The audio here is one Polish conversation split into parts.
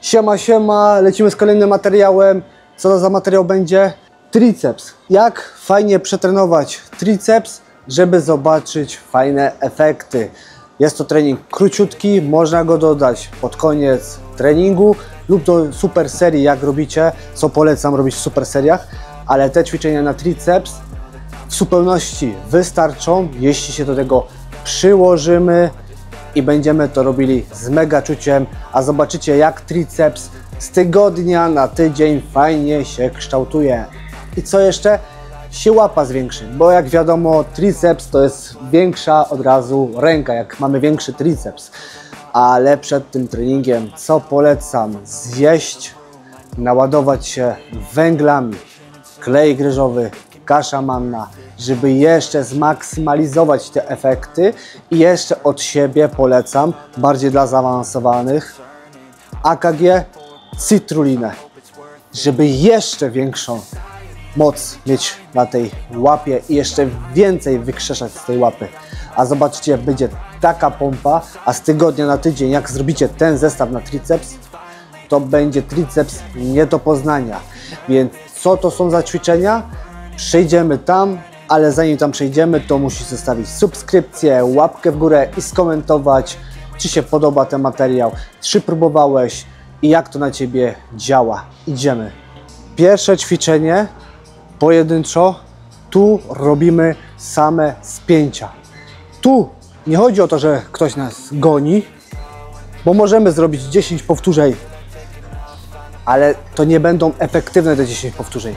Siema, siema, lecimy z kolejnym materiałem. Co to za materiał będzie? Triceps. Jak fajnie przetrenować triceps, żeby zobaczyć fajne efekty. Jest to trening króciutki, można go dodać pod koniec treningu lub do super serii, jak robicie, co polecam robić w super seriach, ale te ćwiczenia na triceps w zupełności wystarczą, jeśli się do tego przyłożymy i będziemy to robili z mega czuciem, a zobaczycie jak triceps z tygodnia na tydzień fajnie się kształtuje. I co jeszcze? Się łapa zwiększy, bo jak wiadomo triceps to jest większa od razu ręka, jak mamy większy triceps. Ale przed tym treningiem co polecam? Zjeść, naładować się węglami, klej gryżowy, kasza manna, żeby jeszcze zmaksymalizować te efekty i jeszcze od siebie polecam, bardziej dla zaawansowanych, AKG cytrulinę, żeby jeszcze większą moc mieć na tej łapie i jeszcze więcej wykrzeszać z tej łapy. A zobaczcie, będzie taka pompa, a z tygodnia na tydzień, jak zrobicie ten zestaw na triceps, to będzie triceps nie do poznania. Więc co to są za ćwiczenia? Przejdziemy tam, ale zanim tam przejdziemy, to musisz zostawić subskrypcję, łapkę w górę i skomentować, czy się podoba ten materiał, czy próbowałeś i jak to na Ciebie działa. Idziemy. Pierwsze ćwiczenie pojedynczo. Tu robimy same spięcia. Tu nie chodzi o to, że ktoś nas goni, bo możemy zrobić 10 powtórzeń, ale to nie będą efektywne te 10 powtórzeń,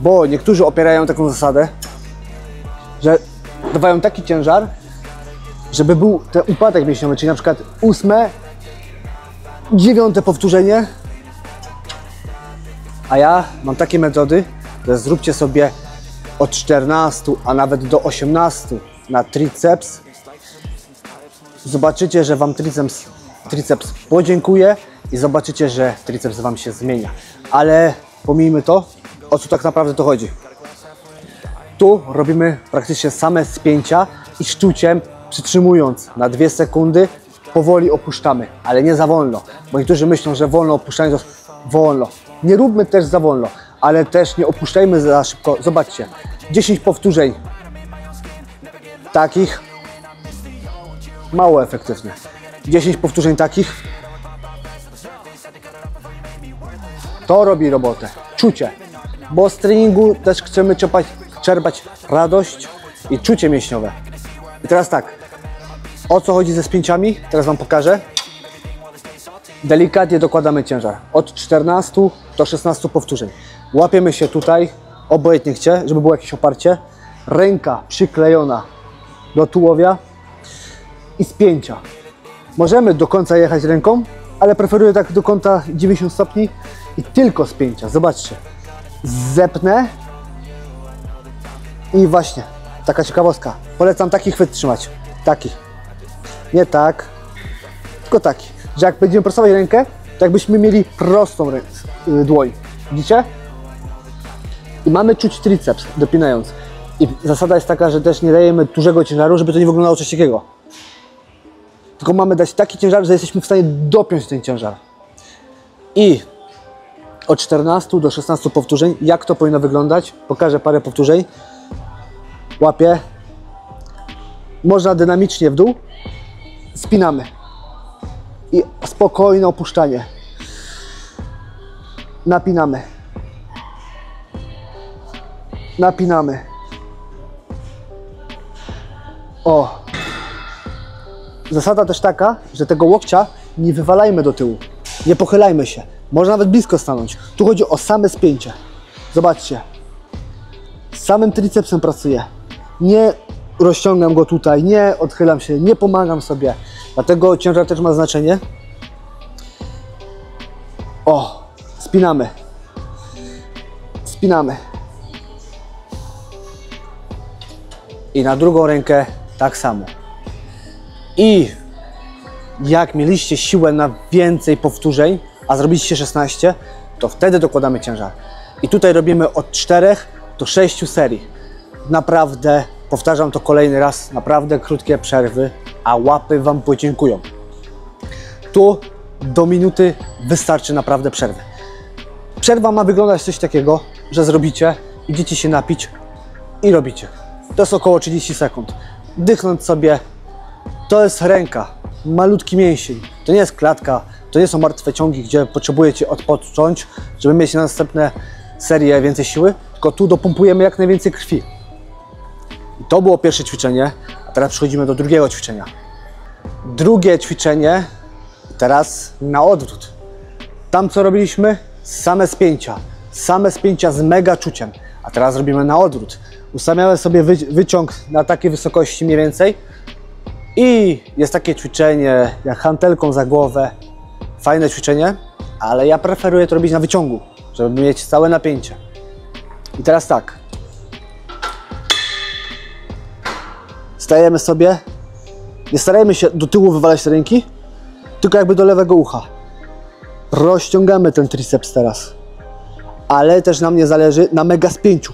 bo niektórzy opierają taką zasadę, że dawają taki ciężar, żeby był ten upadek mięśniowy, czyli na przykład ósme, dziewiąte powtórzenie, a ja mam takie metody, że zróbcie sobie od 14, a nawet do 18 na triceps. Zobaczycie, że Wam triceps, triceps podziękuje i zobaczycie, że triceps Wam się zmienia. Ale pomijmy to, o co tak naprawdę to chodzi. Tu robimy praktycznie same spięcia i sztuciem przytrzymując na 2 sekundy powoli opuszczamy, ale nie za wolno, bo niektórzy myślą, że wolno opuszczanie to wolno. Nie róbmy też za wolno, ale też nie opuszczajmy za szybko. Zobaczcie, 10 powtórzeń takich mało efektywne. 10 powtórzeń takich to robi robotę. Czucie, bo z treningu też chcemy czerpać, czerpać radość i czucie mięśniowe. I teraz tak, o co chodzi ze spięciami? Teraz Wam pokażę. Delikatnie dokładamy ciężar. Od 14 do 16 powtórzeń. Łapiemy się tutaj, obojętnie gdzie, żeby było jakieś oparcie. Ręka przyklejona do tułowia i spięcia. Możemy do końca jechać ręką, ale preferuję tak do kąta 90 stopni i tylko spięcia. Zobaczcie. Zepnę i właśnie, taka ciekawostka. Polecam taki chwyt trzymać. Taki. Nie tak, tylko taki. Że jak będziemy prostować rękę, to jakbyśmy mieli prostą rę- y, dłoń. Widzicie? I mamy czuć triceps, dopinając. I zasada jest taka, że też nie dajemy dużego ciężaru, żeby to nie wyglądało coś takiego. Tylko mamy dać taki ciężar, że jesteśmy w stanie dopiąć ten ciężar. I od 14 do 16 powtórzeń, jak to powinno wyglądać? Pokażę parę powtórzeń. Łapię. Można dynamicznie w dół. Spinamy. I spokojne opuszczanie. Napinamy. Napinamy. O. Zasada też taka, że tego łokcia nie wywalajmy do tyłu. Nie pochylajmy się. Można nawet blisko stanąć. Tu chodzi o same spięcie. Zobaczcie. Z samym tricepsem pracuję. Nie rozciągam go tutaj, nie odchylam się, nie pomagam sobie. Dlatego ciężar też ma znaczenie. O, spinamy. Spinamy. I na drugą rękę tak samo. I jak mieliście siłę na więcej powtórzeń, a zrobiliście 16, to wtedy dokładamy ciężar. I tutaj robimy od 4 do 6 serii. Naprawdę, powtarzam to kolejny raz, naprawdę krótkie przerwy, a łapy Wam podziękują. Tu do minuty wystarczy naprawdę przerwy. Przerwa ma wyglądać coś takiego, że zrobicie, idziecie się napić i robicie. To jest około 30 sekund. Dychnąć sobie, to jest ręka, malutki mięsień. To nie jest klatka, to nie są martwe ciągi, gdzie potrzebujecie odpocząć, żeby mieć na następne serie więcej siły, tylko tu dopompujemy jak najwięcej krwi. I to było pierwsze ćwiczenie, a teraz przechodzimy do drugiego ćwiczenia. Drugie ćwiczenie, teraz na odwrót. Tam co robiliśmy? Same spięcia. Same spięcia z mega czuciem. A teraz robimy na odwrót. Ustawiamy sobie wy wyciąg na takiej wysokości mniej więcej. I jest takie ćwiczenie jak hantelką za głowę. Fajne ćwiczenie, ale ja preferuję to robić na wyciągu, żeby mieć całe napięcie. I teraz tak. Stajemy sobie. Nie starajmy się do tyłu wywalać ręki, tylko jakby do lewego ucha. Rozciągamy ten triceps teraz. Ale też nam nie zależy na mega spięciu.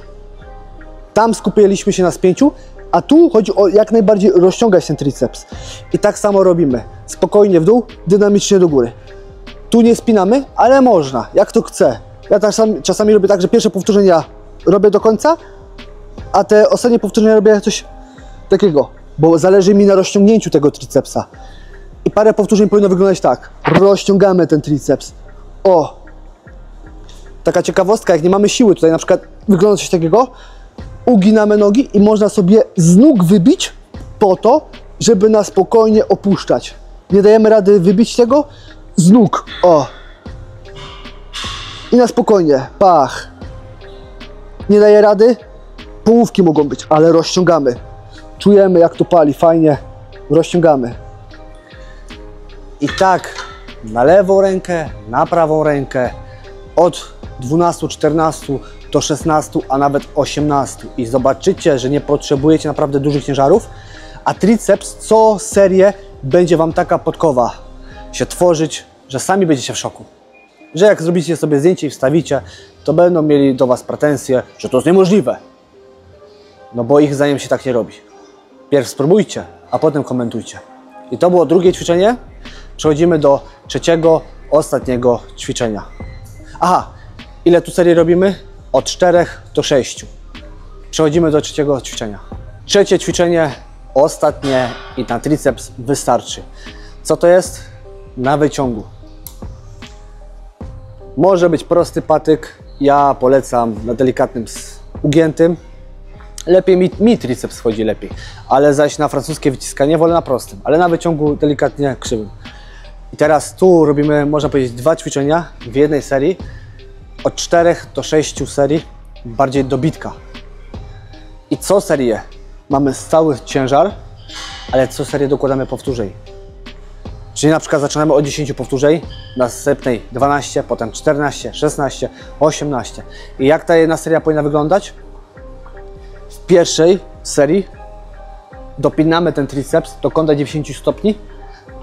Tam skupiliśmy się na spięciu, a tu chodzi o jak najbardziej rozciągać ten triceps. I tak samo robimy. Spokojnie w dół, dynamicznie do góry. Tu nie spinamy, ale można, jak to chce. Ja czasami, czasami robię tak, że pierwsze powtórzenia robię do końca, a te ostatnie powtórzenia robię coś takiego, bo zależy mi na rozciągnięciu tego tricepsa. I parę powtórzeń powinno wyglądać tak. Rozciągamy ten triceps. O! Taka ciekawostka, jak nie mamy siły, tutaj na przykład wygląda coś takiego, uginamy nogi i można sobie z nóg wybić po to, żeby na spokojnie opuszczać. Nie dajemy rady wybić tego z nóg. O! I na spokojnie. Pach. Nie daje rady? Połówki mogą być, ale rozciągamy. Czujemy jak to pali, fajnie. Rozciągamy. I tak na lewą rękę, na prawą rękę od 12, 14 do 16, a nawet 18. I zobaczycie, że nie potrzebujecie naprawdę dużych ciężarów, a triceps co serię będzie Wam taka podkowa się tworzyć, że sami będziecie w szoku. Że jak zrobicie sobie zdjęcie i wstawicie, to będą mieli do Was pretensje, że to jest niemożliwe. No bo ich zdaniem się tak nie robi. Pierw spróbujcie, a potem komentujcie. I to było drugie ćwiczenie. Przechodzimy do trzeciego, ostatniego ćwiczenia. Aha, ile tu serii robimy? Od 4 do 6. Przechodzimy do trzeciego ćwiczenia. Trzecie ćwiczenie, ostatnie i na triceps wystarczy. Co to jest? Na wyciągu. Może być prosty patyk. Ja polecam na delikatnym, ugiętym. Lepiej mi, mi triceps lepiej, ale zaś na francuskie wyciskanie wolę na prostym, ale na wyciągu delikatnie krzywym. I teraz tu robimy, można powiedzieć, dwa ćwiczenia w jednej serii, od 4 do 6 serii, bardziej dobitka. I co serię mamy stały ciężar, ale co serię dokładamy powtórzeń. Czyli na przykład zaczynamy od 10 powtórzeń, następnej 12, potem 14, 16, 18. I jak ta jedna seria powinna wyglądać? Pierwszej serii dopinamy ten triceps do kąta 90 stopni,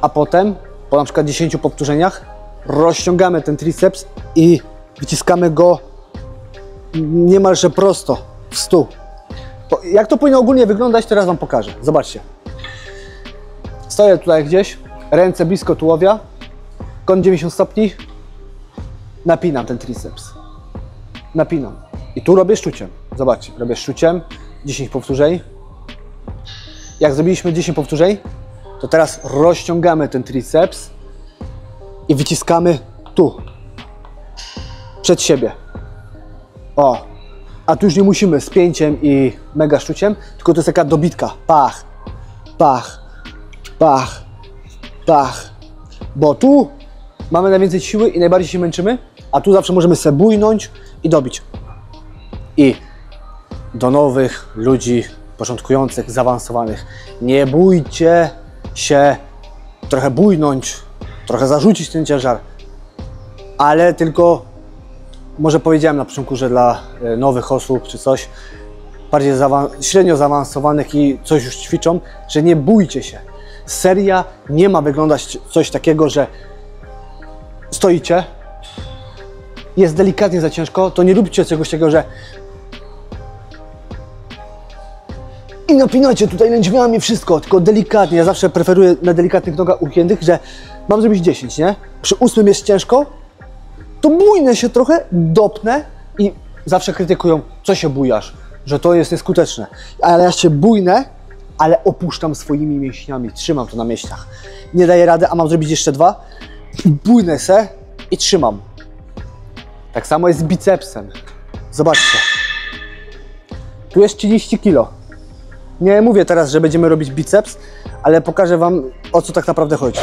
a potem po na przykład 10 powtórzeniach rozciągamy ten triceps i wyciskamy go niemalże prosto w stół. Jak to powinno ogólnie wyglądać, teraz Wam pokażę. Zobaczcie. Stoję tutaj gdzieś, ręce blisko tułowia, kąt 90 stopni, napinam ten triceps. Napinam. I tu robię szczuciem. Zobaczcie, robię szczuciem, 10 powtórzeń. Jak zrobiliśmy 10 powtórzeń, to teraz rozciągamy ten triceps i wyciskamy tu, przed siebie. O, a tu już nie musimy z pięciem i mega szczuciem, tylko to jest taka dobitka. Pach, pach, pach, pach. Bo tu mamy najwięcej siły i najbardziej się męczymy, a tu zawsze możemy sobie bujnąć i dobić. I do nowych ludzi początkujących, zaawansowanych. Nie bójcie się trochę bujnąć, trochę zarzucić ten ciężar, ale tylko może powiedziałem na początku, że dla e, nowych osób czy coś bardziej średnio zaawansowanych i coś już ćwiczą, że nie bójcie się. Seria nie ma wyglądać coś takiego, że stoicie, jest delikatnie za ciężko, to nie róbcie czegoś takiego, że i napinacie tutaj lędźwiami wszystko, tylko delikatnie. Ja zawsze preferuję na delikatnych nogach ugiętych, że mam zrobić 10, nie? Przy ósmym jest ciężko, to bujnę się trochę, dopnę i zawsze krytykują, co się bujasz, że to jest nieskuteczne. Ale ja się bujnę, ale opuszczam swoimi mięśniami, trzymam to na mięśniach. Nie daję rady, a mam zrobić jeszcze dwa. Bujnę se i trzymam. Tak samo jest z bicepsem. Zobaczcie. Tu jest 30 kg. Nie mówię teraz, że będziemy robić biceps, ale pokażę Wam o co tak naprawdę chodzi.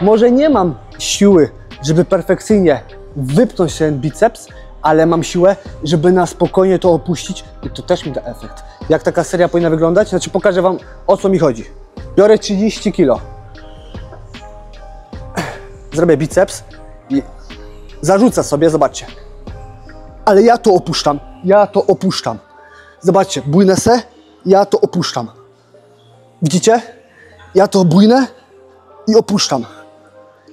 Może nie mam siły, żeby perfekcyjnie wypnąć ten biceps, ale mam siłę, żeby na spokojnie to opuścić i to też mi da efekt. Jak taka seria powinna wyglądać? Znaczy pokażę Wam o co mi chodzi. Biorę 30 kg. Zrobię biceps i zarzucę sobie, zobaczcie. Ale ja to opuszczam, ja to opuszczam. Zobaczcie, bujnę se, ja to opuszczam. Widzicie? Ja to bujnę i opuszczam.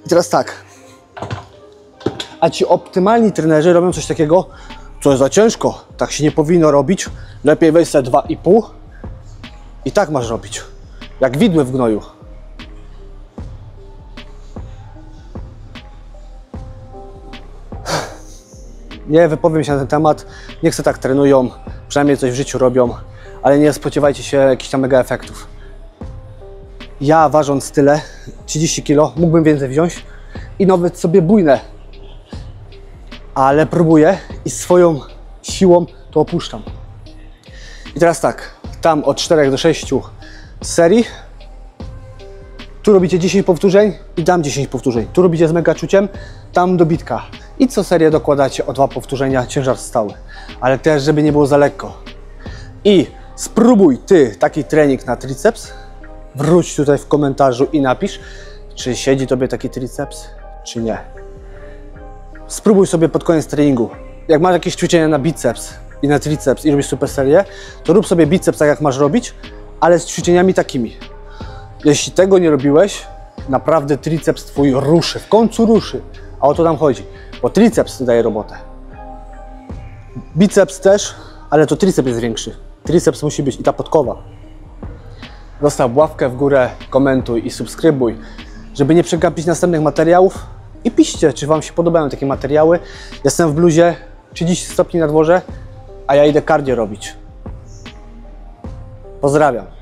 I teraz tak. A ci optymalni trenerzy robią coś takiego, co jest za ciężko. Tak się nie powinno robić. Lepiej weź sobie 2,5 i tak masz robić. Jak widły w gnoju. Nie wypowiem się na ten temat. Nie chcę tak trenują, przynajmniej coś w życiu robią, ale nie spodziewajcie się jakichś tam mega efektów. Ja ważąc tyle, 30 kg, mógłbym więcej wziąć i nawet sobie bujnę. Ale próbuję i swoją siłą to opuszczam. I teraz tak, tam od 4 do 6 serii. Tu robicie 10 powtórzeń i tam 10 powtórzeń. Tu robicie z mega czuciem, tam dobitka. I co serię dokładacie o dwa powtórzenia, ciężar stały. Ale też, żeby nie było za lekko. I spróbuj ty taki trening na triceps. Wróć tutaj w komentarzu i napisz, czy siedzi tobie taki triceps, czy nie. Spróbuj sobie pod koniec treningu. Jak masz jakieś ćwiczenia na biceps i na triceps i robisz super serię, to rób sobie biceps tak jak masz robić, ale z ćwiczeniami takimi. Jeśli tego nie robiłeś, naprawdę triceps twój ruszy, w końcu ruszy. A o to nam chodzi, bo triceps daje robotę. Biceps też, ale to triceps jest większy. Triceps musi być i ta podkowa. Zostaw łapkę w górę, komentuj i subskrybuj, żeby nie przegapić następnych materiałów. I piszcie, czy Wam się podobają takie materiały. Jestem w bluzie, 30 stopni na dworze, a ja idę cardio robić. Pozdrawiam.